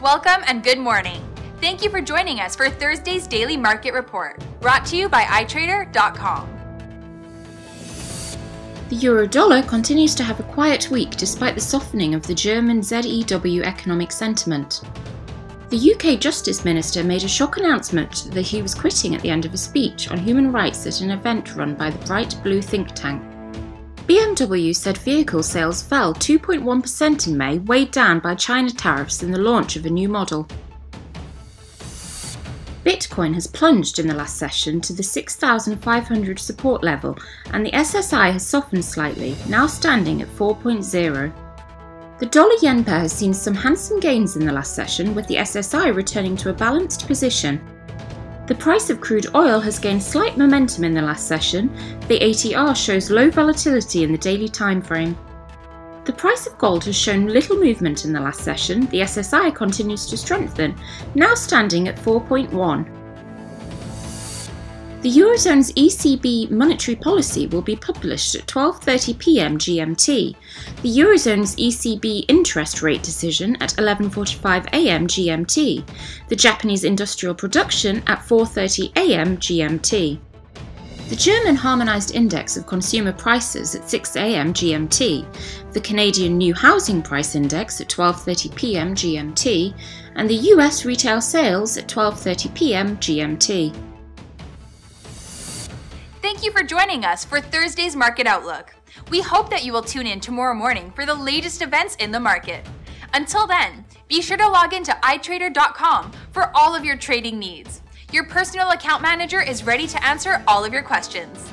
Welcome and good morning. Thank you for joining us for Thursday's Daily Market Report, brought to you by iTrader.com. The euro dollar continues to have a quiet week despite the softening of the German ZEW economic sentiment. The UK Justice Minister made a shock announcement that he was quitting at the end of a speech on human rights at an event run by the Bright Blue think tank. BMW said vehicle sales fell 2.1% in May, weighed down by China tariffs and the launch of a new model. Bitcoin has plunged in the last session to the 6,500 support level, and the SSI has softened slightly, now standing at 4.0. The dollar yen pair has seen some handsome gains in the last session, with the SSI returning to a balanced position. The price of crude oil has gained slight momentum in the last session. The ATR shows low volatility in the daily time frame. The price of gold has shown little movement in the last session. The SSI continues to strengthen, now standing at 4.1. The Eurozone's ECB monetary policy will be published at 12:30 p.m. GMT. The Eurozone's ECB interest rate decision at 11:45 a.m. GMT. The Japanese industrial production at 4:30 a.m. GMT. The German Harmonised Index of Consumer Prices at 6 a.m. GMT, the Canadian New Housing Price Index at 12:30 p.m. GMT, and the US Retail Sales at 12:30 p.m. GMT. Thank you for joining us for Thursday's Market Outlook. We hope that you will tune in tomorrow morning for the latest events in the market. Until then, be sure to log into iTrader.com for all of your trading needs. Your personal account manager is ready to answer all of your questions.